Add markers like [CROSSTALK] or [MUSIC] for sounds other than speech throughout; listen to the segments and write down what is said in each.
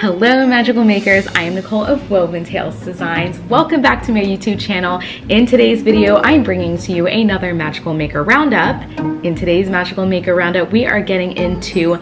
Hello magical makers, I am Nicole of Woven Tales Designs. Welcome back to my YouTube channel. In today's video, I'm bringing to you another Magical Maker Roundup. In today's Magical Maker Roundup, we are getting into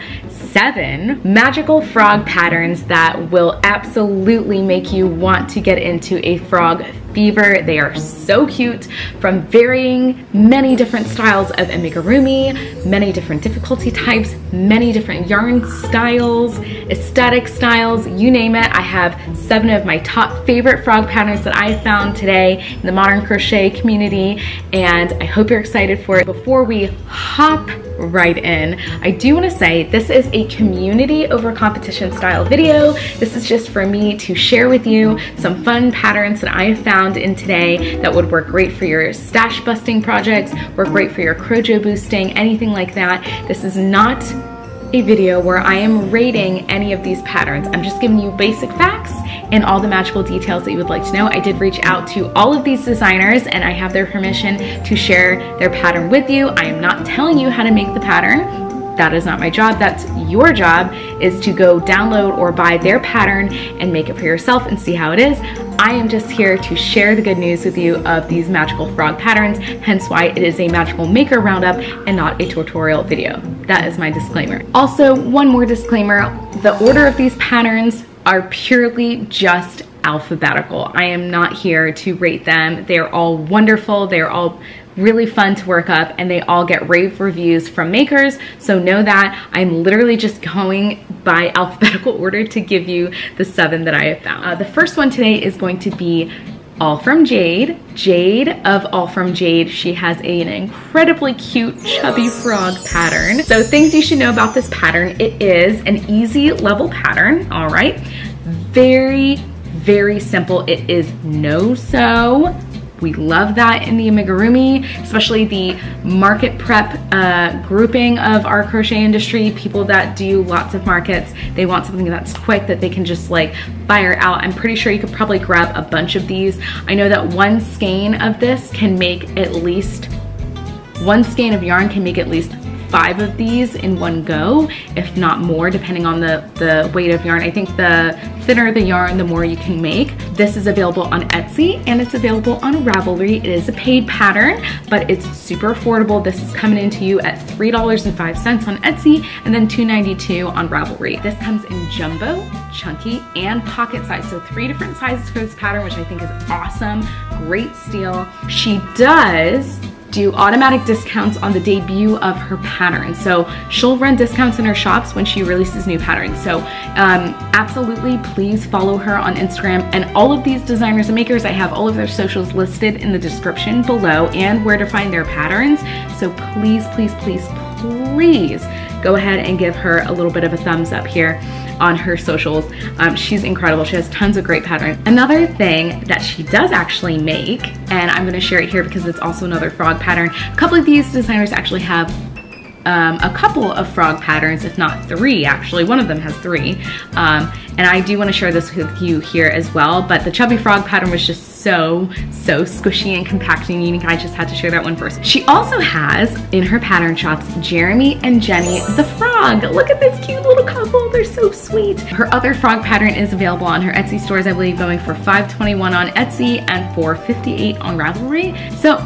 seven magical frog patterns that will absolutely make you want to get into a frog fever. They are so cute from varying many different styles of amigurumi, many different difficulty types, many different yarn styles, aesthetic styles, you name it. I have seven of my top favorite frog patterns that I found today in the modern crochet community and I hope you're excited for it. Before we hop right in, I do want to say this is a community over competition style video. This is just for me to share with you some fun patterns that I have found in today that would work great for your stash busting projects, work great for your crojo boosting, anything like that. This is not a video where I am rating any of these patterns. I'm just giving you basic facts and all the magical details that you would like to know. I did reach out to all of these designers and I have their permission to share their pattern with you. I am not telling you how to make the pattern. That is not my job. That's your job is to go download or buy their pattern and make it for yourself and see how it is. I am just here to share the good news with you of these magical frog patterns, hence why it is a magical maker roundup and not a tutorial video. That is my disclaimer. Also, one more disclaimer, the order of these patterns are purely just alphabetical. I am not here to rate them. They're all wonderful. They're all really fun to work up and they all get rave reviews from makers. So know that I'm literally just going by [LAUGHS] alphabetical order to give you the seven that I have found. Uh, the first one today is going to be all from Jade. Jade of All From Jade, she has an incredibly cute chubby frog pattern. So things you should know about this pattern, it is an easy level pattern, all right? Very, very simple. It is no sew we love that in the amigurumi, especially the market prep uh, grouping of our crochet industry. People that do lots of markets, they want something that's quick that they can just like fire out. I'm pretty sure you could probably grab a bunch of these. I know that one skein of this can make at least, one skein of yarn can make at least five of these in one go, if not more, depending on the, the weight of yarn. I think the thinner the yarn, the more you can make. This is available on Etsy and it's available on Ravelry. It is a paid pattern, but it's super affordable. This is coming into you at $3.05 on Etsy and then $2.92 on Ravelry. This comes in jumbo, chunky, and pocket size. So three different sizes for this pattern, which I think is awesome. Great steal. She does do automatic discounts on the debut of her pattern. So she'll run discounts in her shops when she releases new patterns. So um, absolutely, please follow her on Instagram. And all of these designers and makers, I have all of their socials listed in the description below and where to find their patterns. So please, please, please, please go ahead and give her a little bit of a thumbs up here on her socials. Um, she's incredible. She has tons of great patterns. Another thing that she does actually make, and I'm gonna share it here because it's also another frog pattern. A couple of these designers actually have um, a couple of frog patterns, if not three actually. One of them has three. Um, and I do wanna share this with you here as well, but the chubby frog pattern was just so, so squishy and compact and unique. I just had to share that one first. She also has in her pattern shops, Jeremy and Jenny the frog. Look at this cute little couple. They're so sweet. Her other frog pattern is available on her Etsy stores, I believe going for 5.21 on Etsy and for 58 on Ravelry. So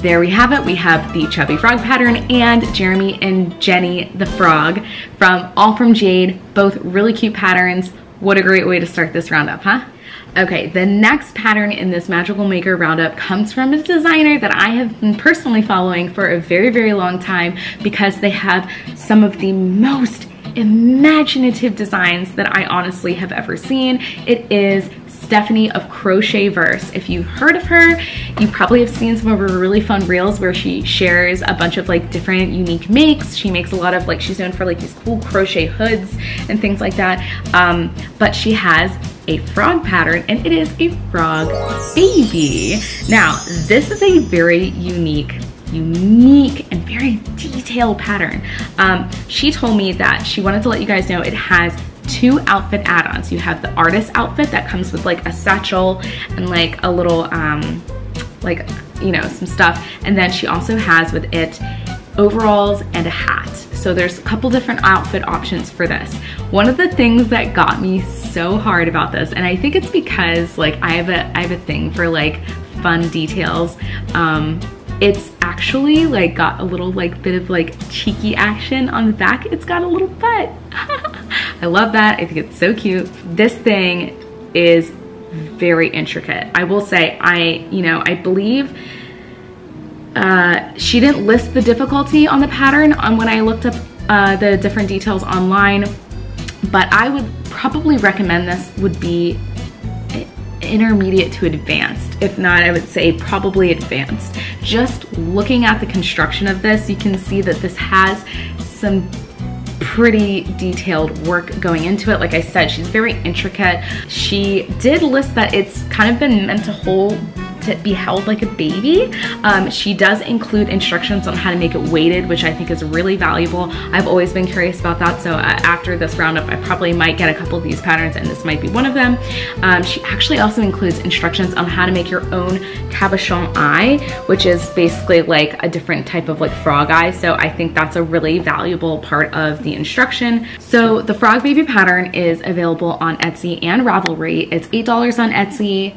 there we have it. We have the Chubby Frog pattern and Jeremy and Jenny the Frog from All From Jade. Both really cute patterns. What a great way to start this roundup, huh? Okay, the next pattern in this Magical Maker Roundup comes from a designer that I have been personally following for a very, very long time because they have some of the most imaginative designs that I honestly have ever seen. It is Stephanie of Crochetverse. If you've heard of her, you probably have seen some of her really fun reels where she shares a bunch of like different unique makes. She makes a lot of like, she's known for like these cool crochet hoods and things like that. Um, but she has a frog pattern and it is a frog baby. Now, this is a very unique unique and very detailed pattern. Um, she told me that she wanted to let you guys know it has two outfit add-ons. You have the artist outfit that comes with like a satchel and like a little, um, like, you know, some stuff. And then she also has with it overalls and a hat. So there's a couple different outfit options for this. One of the things that got me so hard about this, and I think it's because like I have a I have a thing for like fun details. Um, it's actually like got a little like bit of like cheeky action on the back. It's got a little butt. [LAUGHS] I love that. I think it's so cute. This thing is very intricate. I will say, I, you know, I believe uh, she didn't list the difficulty on the pattern on when I looked up uh, the different details online, but I would probably recommend this would be intermediate to advanced. If not, I would say probably advanced. Just looking at the construction of this, you can see that this has some pretty detailed work going into it. Like I said, she's very intricate. She did list that it's kind of been meant to hold to be held like a baby. Um, she does include instructions on how to make it weighted, which I think is really valuable. I've always been curious about that. So uh, after this roundup, I probably might get a couple of these patterns and this might be one of them. Um, she actually also includes instructions on how to make your own cabochon eye, which is basically like a different type of like frog eye. So I think that's a really valuable part of the instruction. So the frog baby pattern is available on Etsy and Ravelry. It's $8 on Etsy,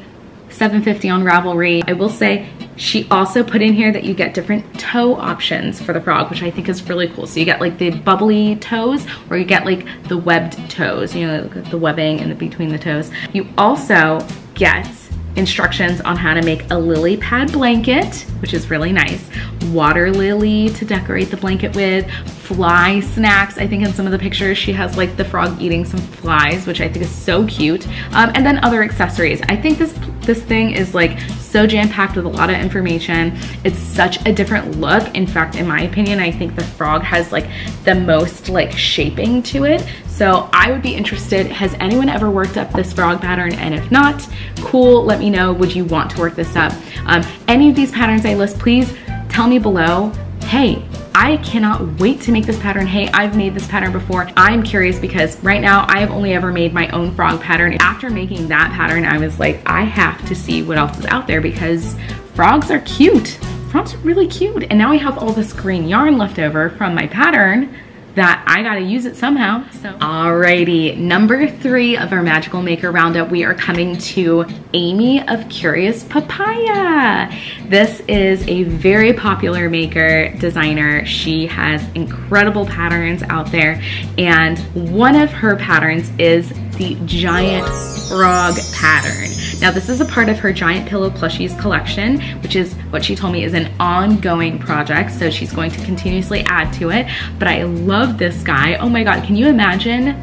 750 on Ravelry. I will say she also put in here that you get different toe options for the frog, which I think is really cool. So you get like the bubbly toes or you get like the webbed toes, you know, the webbing in the between the toes. You also get instructions on how to make a lily pad blanket, which is really nice, water lily to decorate the blanket with, fly snacks. I think in some of the pictures she has like the frog eating some flies, which I think is so cute. Um, and then other accessories. I think this this thing is like so jam-packed with a lot of information. It's such a different look. In fact, in my opinion, I think the frog has like the most like shaping to it. So I would be interested, has anyone ever worked up this frog pattern? And if not, cool, let me know, would you want to work this up? Um, any of these patterns I list, please tell me below, hey, I cannot wait to make this pattern. Hey, I've made this pattern before. I'm curious because right now I have only ever made my own frog pattern. After making that pattern, I was like, I have to see what else is out there because frogs are cute. Frogs are really cute. And now I have all this green yarn left over from my pattern that I gotta use it somehow. So, alrighty, number three of our Magical Maker Roundup, we are coming to Amy of Curious Papaya. This is a very popular maker designer. She has incredible patterns out there, and one of her patterns is the giant frog pattern. Now this is a part of her Giant Pillow Plushies collection, which is what she told me is an ongoing project. So she's going to continuously add to it. But I love this guy. Oh my God, can you imagine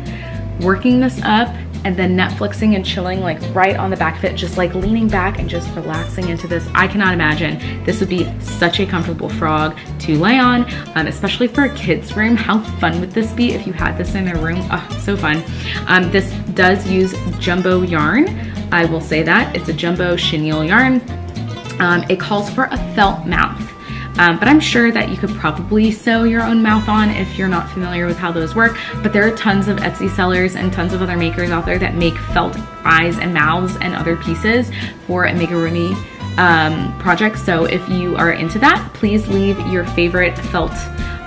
working this up and then Netflixing and chilling like right on the back of it, just like leaning back and just relaxing into this. I cannot imagine this would be such a comfortable frog to lay on, um, especially for a kid's room. How fun would this be if you had this in their room? Oh, so fun. Um, this does use jumbo yarn. I will say that. It's a jumbo chenille yarn. Um, it calls for a felt mouth. Um, but I'm sure that you could probably sew your own mouth on if you're not familiar with how those work. But there are tons of Etsy sellers and tons of other makers out there that make felt eyes and mouths and other pieces for amigurumi um, projects. So if you are into that, please leave your favorite felt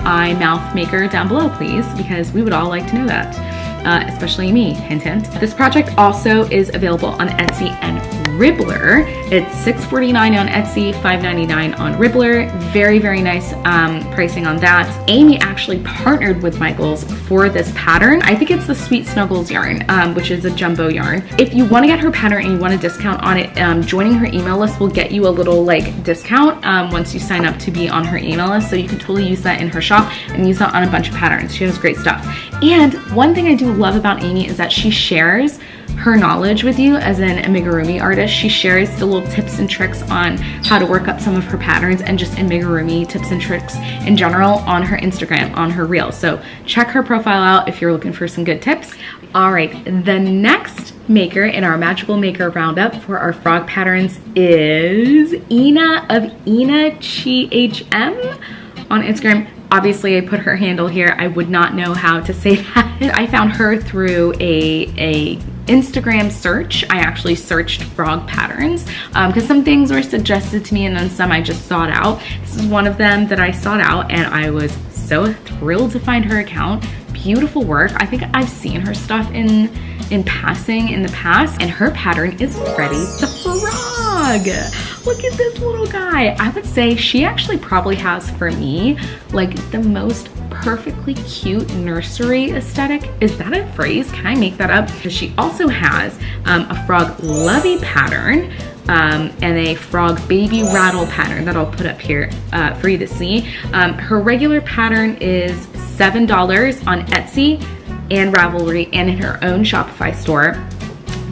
eye mouth maker down below, please, because we would all like to know that. Uh, especially me, hint hint. This project also is available on Etsy and Ribblr. It's $6.49 on Etsy, $5.99 on Ribblr. Very, very nice um, pricing on that. Amy actually partnered with Michaels for this pattern. I think it's the Sweet Snuggles yarn, um, which is a jumbo yarn. If you want to get her pattern and you want a discount on it, um, joining her email list will get you a little like discount um, once you sign up to be on her email list. So you can totally use that in her shop and use that on a bunch of patterns. She has great stuff. And one thing I do love about Amy is that she shares her knowledge with you as an amigurumi artist. She shares the little tips and tricks on how to work up some of her patterns and just amigurumi tips and tricks in general on her Instagram, on her reel. So check her profile out if you're looking for some good tips. All right, the next maker in our magical maker roundup for our frog patterns is Ina of Ina Chi HM on Instagram obviously I put her handle here. I would not know how to say [LAUGHS] that. I found her through a, a Instagram search, I actually searched frog patterns because um, some things were suggested to me and then some I just sought out. This is one of them that I sought out and I was so thrilled to find her account. Beautiful work. I think I've seen her stuff in in passing in the past and her pattern is Freddy the Frog. Look at this little guy. I would say she actually probably has for me like the most perfectly cute nursery aesthetic. Is that a phrase? Can I make that up? Because she also has um, a frog lovey pattern um, and a frog baby rattle pattern that I'll put up here uh, for you to see. Um, her regular pattern is $7 on Etsy and Ravelry and in her own Shopify store.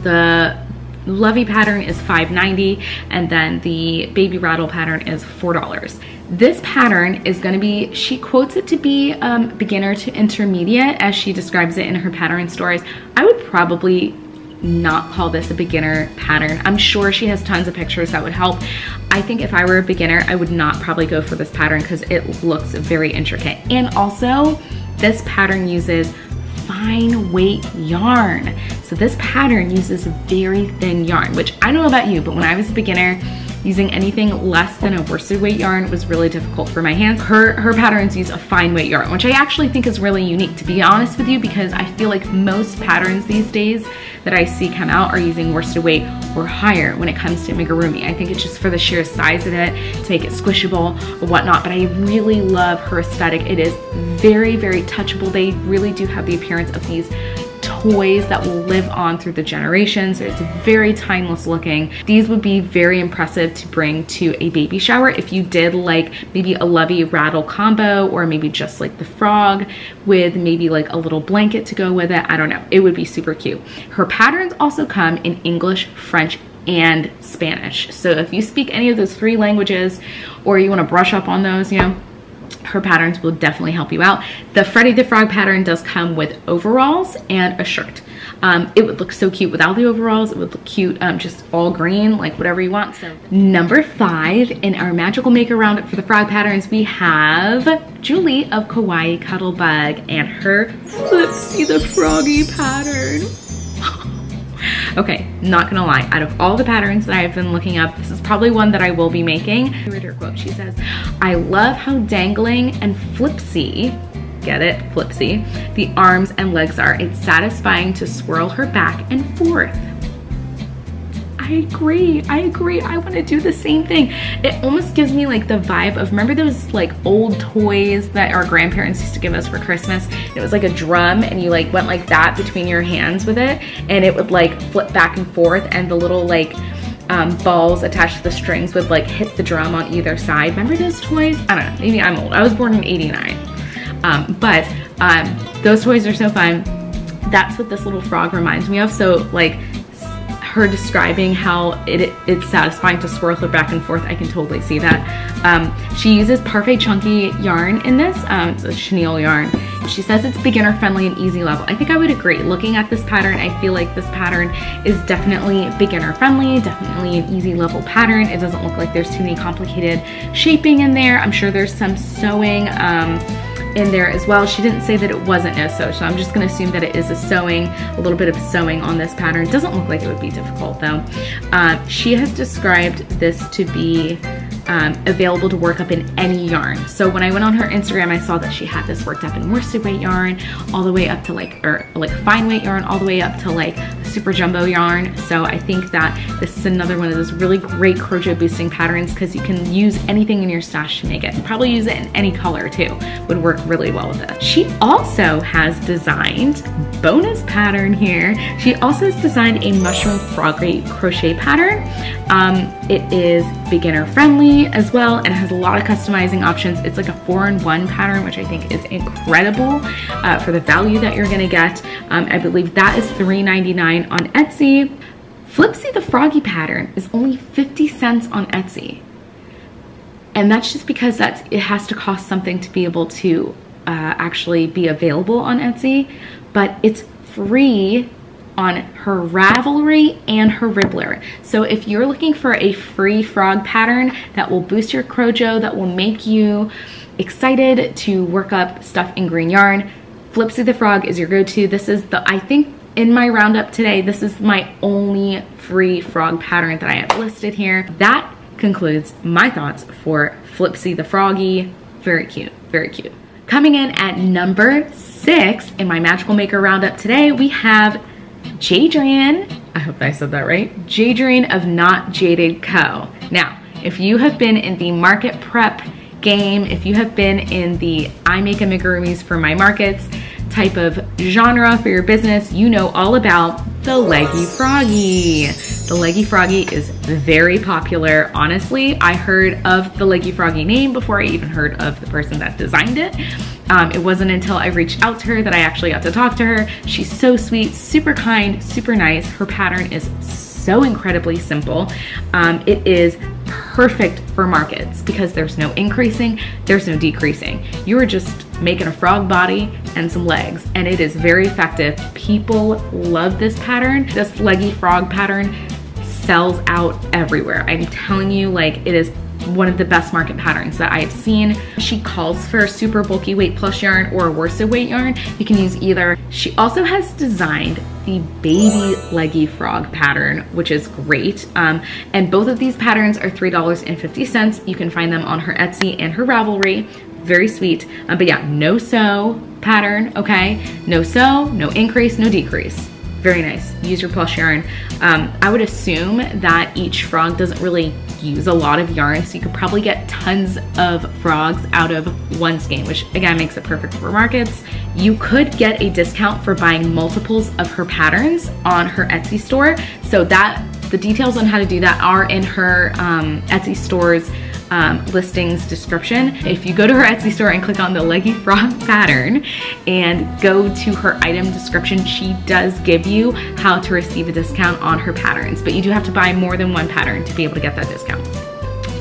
The Lovey pattern is $5.90 and then the baby rattle pattern is $4. This pattern is gonna be, she quotes it to be um, beginner to intermediate as she describes it in her pattern stories. I would probably not call this a beginner pattern. I'm sure she has tons of pictures that would help. I think if I were a beginner, I would not probably go for this pattern because it looks very intricate. And also, this pattern uses fine weight yarn. So this pattern uses very thin yarn, which I don't know about you, but when I was a beginner, using anything less than a worsted weight yarn was really difficult for my hands. Her, her patterns use a fine weight yarn, which I actually think is really unique to be honest with you, because I feel like most patterns these days that I see come out are using worsted weight or higher when it comes to amigurumi. I think it's just for the sheer size of it to make it squishable or whatnot, but I really love her aesthetic. It is very, very touchable. They really do have the appearance of these toys that will live on through the generations. It's very timeless looking. These would be very impressive to bring to a baby shower if you did like maybe a Lovey Rattle combo or maybe just like the frog with maybe like a little blanket to go with it. I don't know. It would be super cute. Her patterns also come in English, French, and Spanish. So if you speak any of those three languages or you want to brush up on those, you know, her patterns will definitely help you out. The Freddy the Frog pattern does come with overalls and a shirt. Um, it would look so cute without the overalls. It would look cute um, just all green, like whatever you want. So number five in our magical maker roundup for the frog patterns, we have Julie of Kawaii Cuddlebug and her Flipsy the Froggy pattern. [LAUGHS] Okay, not gonna lie, out of all the patterns that I've been looking up, this is probably one that I will be making. Read her quote, she says, I love how dangling and flipsy get it, flipsy, the arms and legs are. It's satisfying to swirl her back and forth. I agree. I agree. I want to do the same thing. It almost gives me like the vibe of remember those like old toys that our grandparents used to give us for Christmas? It was like a drum and you like went like that between your hands with it and it would like flip back and forth and the little like um, balls attached to the strings would like hit the drum on either side. Remember those toys? I don't know. Maybe I'm old. I was born in 89. Um, but um, those toys are so fun. That's what this little frog reminds me of. So like her describing how it, it's satisfying to swirl her back and forth, I can totally see that. Um, she uses Parfait Chunky yarn in this. Um, it's a chenille yarn. She says it's beginner friendly and easy level. I think I would agree. Looking at this pattern, I feel like this pattern is definitely beginner friendly, definitely an easy level pattern. It doesn't look like there's too many complicated shaping in there. I'm sure there's some sewing. Um, in there as well. She didn't say that it wasn't no sew, so I'm just gonna assume that it is a sewing, a little bit of sewing on this pattern. Doesn't look like it would be difficult though. Uh, she has described this to be um, available to work up in any yarn. So when I went on her Instagram, I saw that she had this worked up in worsted weight yarn, all the way up to like, or like fine weight yarn, all the way up to like super jumbo yarn. So I think that this is another one of those really great crojo boosting patterns because you can use anything in your stash to make it. Probably use it in any color too, would work really well with it. She also has designed, bonus pattern here, she also has designed a mushroom froggy crochet pattern. Um, it is beginner friendly as well and has a lot of customizing options. It's like a four-in-one pattern, which I think is incredible uh, for the value that you're gonna get. Um, I believe that is $3.99 on Etsy. Flipsy the Froggy pattern is only 50 cents on Etsy. And that's just because that's it has to cost something to be able to uh, actually be available on Etsy, but it's free on her Ravelry and her Ribblr. So if you're looking for a free frog pattern that will boost your Crojo, that will make you excited to work up stuff in green yarn, Flipsy the Frog is your go-to. This is the, I think in my roundup today, this is my only free frog pattern that I have listed here. That concludes my thoughts for Flipsy the Froggy. Very cute, very cute. Coming in at number six in my Magical Maker Roundup today, we have Jadrian. I hope I said that right. Jadrian of Knot Jaded Co. Now, if you have been in the market prep game, if you have been in the I make amigurumis for my markets type of genre for your business, you know all about the Leggy Froggy. The Leggy Froggy is very popular. Honestly, I heard of the Leggy Froggy name before I even heard of the person that designed it. Um, it wasn't until I reached out to her that I actually got to talk to her. She's so sweet, super kind, super nice. Her pattern is so incredibly simple. Um, it is perfect for markets because there's no increasing, there's no decreasing. You are just making a frog body and some legs and it is very effective. People love this pattern. This leggy frog pattern sells out everywhere. I'm telling you like it is one of the best market patterns that I've seen. She calls for a super bulky weight plus yarn or a worsted weight yarn. You can use either. She also has designed the baby leggy frog pattern, which is great. Um, and both of these patterns are $3.50. You can find them on her Etsy and her Ravelry. Very sweet. Um, but yeah, no sew pattern, okay? No sew, no increase, no decrease very nice. Use your plush yarn. Um, I would assume that each frog doesn't really use a lot of yarn, so you could probably get tons of frogs out of one skein, which again makes it perfect for markets. You could get a discount for buying multiples of her patterns on her Etsy store. So that the details on how to do that are in her um, Etsy store's um, listings description. If you go to her Etsy store and click on the leggy frog [LAUGHS] pattern and go to her item description, she does give you how to receive a discount on her patterns, but you do have to buy more than one pattern to be able to get that discount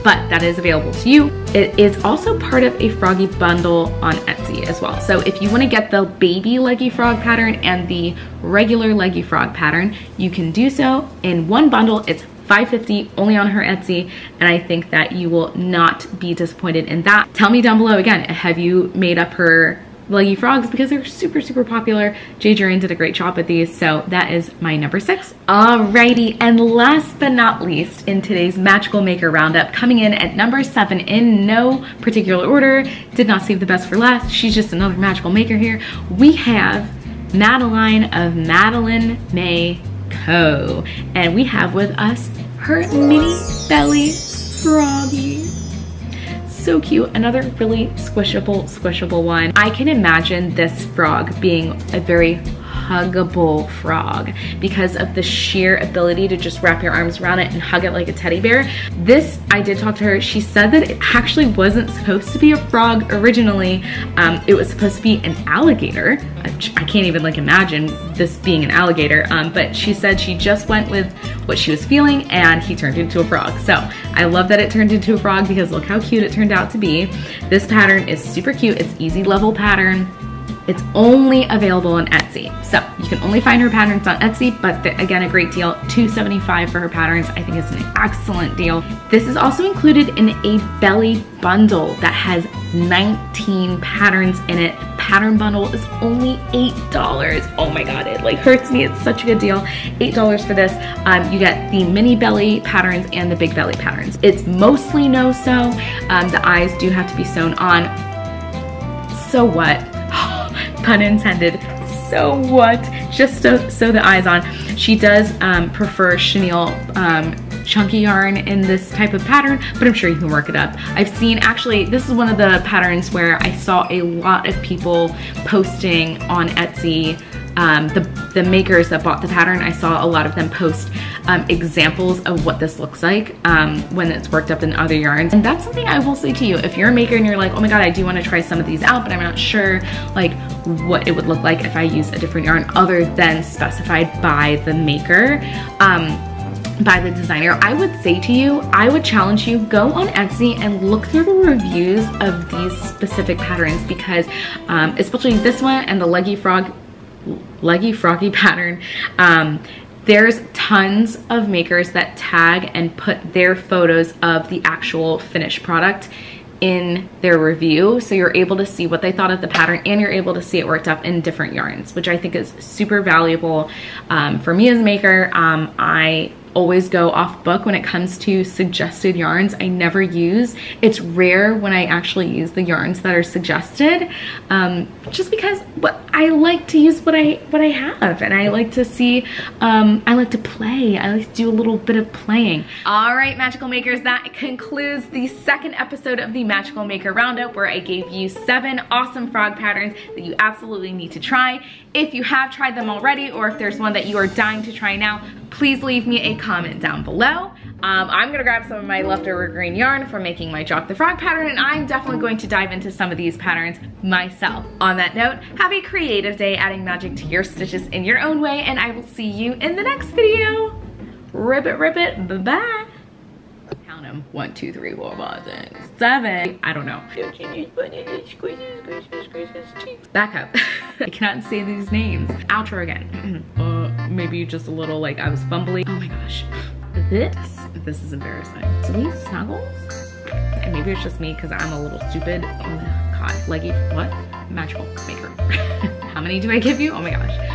but that is available to you. It is also part of a Froggy bundle on Etsy as well. So if you wanna get the baby leggy frog pattern and the regular leggy frog pattern, you can do so in one bundle. It's 550 only on her Etsy and I think that you will not be disappointed in that. Tell me down below again, have you made up her leggy frogs because they're super, super popular. Jadrian did a great job with these, so that is my number six. Alrighty, and last but not least in today's Magical Maker Roundup, coming in at number seven in no particular order, did not save the best for last, she's just another magical maker here, we have Madeline of Madeline Mae Co. And we have with us her mini belly froggy. So cute, another really squishable, squishable one. I can imagine this frog being a very huggable frog because of the sheer ability to just wrap your arms around it and hug it like a teddy bear. This, I did talk to her, she said that it actually wasn't supposed to be a frog originally. Um, it was supposed to be an alligator. I can't even like imagine this being an alligator, um, but she said she just went with what she was feeling and he turned into a frog. So I love that it turned into a frog because look how cute it turned out to be. This pattern is super cute. It's easy level pattern. It's only available on Etsy. So you can only find her patterns on Etsy, but the, again, a great deal. $2.75 for her patterns, I think is an excellent deal. This is also included in a belly bundle that has 19 patterns in it. Pattern bundle is only $8. Oh my God, it like hurts me. It's such a good deal. $8 for this. Um, you get the mini belly patterns and the big belly patterns. It's mostly no sew. Um, the eyes do have to be sewn on. So what? Pun intended. So what? Just sew the eyes on. She does um, prefer chenille um, chunky yarn in this type of pattern, but I'm sure you can work it up. I've seen, actually, this is one of the patterns where I saw a lot of people posting on Etsy um, the, the makers that bought the pattern, I saw a lot of them post um, examples of what this looks like um, when it's worked up in other yarns. And that's something I will say to you. If you're a maker and you're like, oh my God, I do want to try some of these out, but I'm not sure like what it would look like if I use a different yarn other than specified by the maker um, by the designer, I would say to you, I would challenge you, go on Etsy and look through the reviews of these specific patterns because um, especially this one and the Leggy Frog leggy froggy [LAUGHS] pattern. Um, there's tons of makers that tag and put their photos of the actual finished product in their review so you're able to see what they thought of the pattern and you're able to see it worked up in different yarns which I think is super valuable um, for me as a maker um, I always go off book when it comes to suggested yarns. I never use. It's rare when I actually use the yarns that are suggested, um, just because what I like to use what I what I have, and I like to see. Um, I like to play. I like to do a little bit of playing. All right, magical makers, that concludes the second episode of the Magical Maker Roundup, where I gave you seven awesome frog patterns that you absolutely need to try. If you have tried them already, or if there's one that you are dying to try now, please leave me a comment down below. Um, I'm gonna grab some of my leftover green yarn for making my Jok the Frog pattern and I'm definitely going to dive into some of these patterns myself. On that note, have a creative day adding magic to your stitches in your own way and I will see you in the next video. Rip it, rip it, bye-bye. Count them. One, two, three, four, five, six, seven. I don't know. Back up. [LAUGHS] I cannot say these names. Outro again. [CLEARS THROAT] uh, maybe just a little like I was fumbling. Oh my gosh. This, this is embarrassing. So these snuggles, and maybe it's just me because I'm a little stupid. Oh God, leggy, what? Magical maker. [LAUGHS] How many do I give you? Oh my gosh.